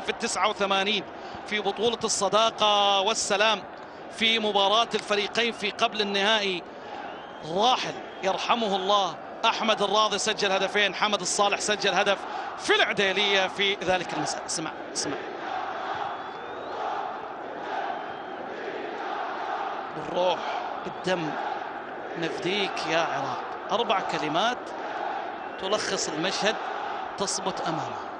في التسعة وثمانين في بطولة الصداقة والسلام في مباراة الفريقين في قبل النهائي. راحل يرحمه الله. أحمد الراضي سجل هدفين حمد الصالح سجل هدف في العديلية في ذلك المساء. اسمع اسمع. بالروح بالدم نفديك يا عراق. أربع كلمات تلخص المشهد تصبت أمامه.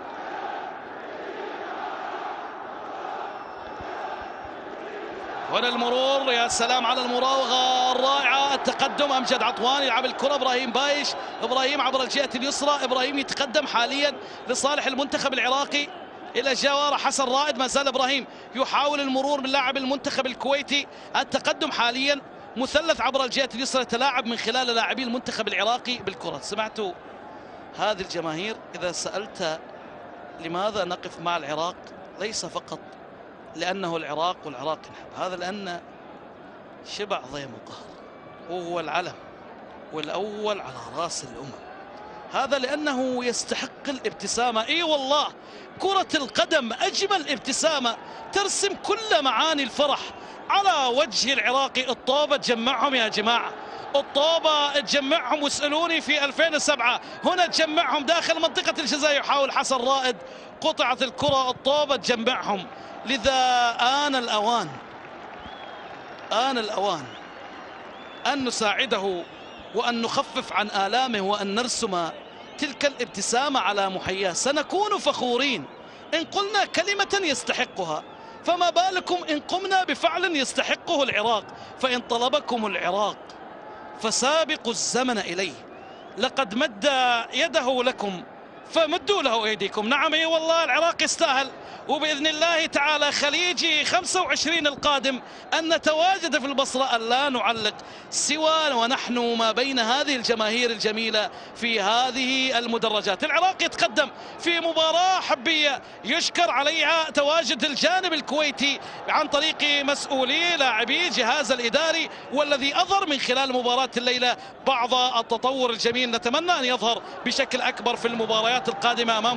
هنا المرور يا سلام على المراوغة الرائعة. التقدم أمجد عطوان يلعب الكرة إبراهيم بايش. إبراهيم عبر الجهة اليسرى إبراهيم يتقدم حاليا لصالح المنتخب العراقي. إلى جوار حسن رائد ما زال إبراهيم يحاول المرور من لاعب المنتخب الكويتي. التقدم حاليا مثلث عبر الجهة اليسرى يتلاعب من خلال لاعبي المنتخب العراقي بالكرة. سمعتوا هذه الجماهير إذا سألت لماذا نقف مع العراق؟ ليس فقط لأنه العراق والعراق نحب. هذا لأن شبع ضيم وقهر وهو العلم والأول على رأس الأمم. هذا لأنه يستحق الابتسامة. إي والله كرة القدم أجمل ابتسامة. ترسم كل معاني الفرح على وجه العراقي الطوبة تجمعهم يا جماعة. الطوبة تجمعهم. واسألوني في 2007 هنا تجمعهم. داخل منطقة الجزاء يحاول حسن رائد قطعت الكرة. الطوبة تجمعهم. لذا آن الأوان آن الأوان أن نساعده وأن نخفف عن آلامه وأن نرسم تلك الابتسامة على محياه. سنكون فخورين. إن قلنا كلمة يستحقها فما بالكم إن قمنا بفعل يستحقه العراق؟ فإن طلبكم العراق فسابقوا الزمن إليه. لقد مد يده لكم فمدوا له أيديكم. نعم إي والله العراق يستاهل. وبإذن الله تعالى خليجي 25 القادم أن نتواجد في البصرة أن لا نعلق سوى ونحن ما بين هذه الجماهير الجميلة في هذه المدرجات. العراق يتقدم في مباراة حبية يشكر عليها تواجد الجانب الكويتي عن طريق مسؤولي لاعبي جهاز الإداري والذي أظهر من خلال مباراة الليلة بعض التطور الجميل. نتمنى أن يظهر بشكل أكبر في المباريات القادمة أمام